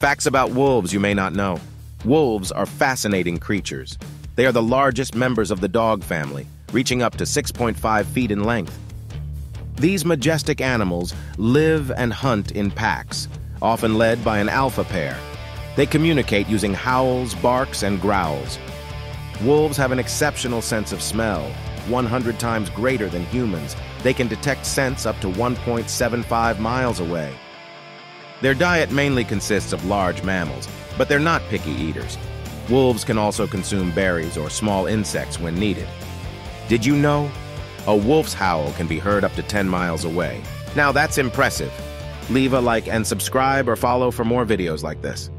Facts about wolves you may not know. Wolves are fascinating creatures. They are the largest members of the dog family, reaching up to 6.5 feet in length. These majestic animals live and hunt in packs, often led by an alpha pair. They communicate using howls, barks, and growls. Wolves have an exceptional sense of smell, 100 times greater than humans. They can detect scents up to 1.75 miles away. Their diet mainly consists of large mammals, but they're not picky eaters. Wolves can also consume berries or small insects when needed. Did you know? A wolf's howl can be heard up to 10 miles away. Now that's impressive. Leave a like and subscribe or follow for more videos like this.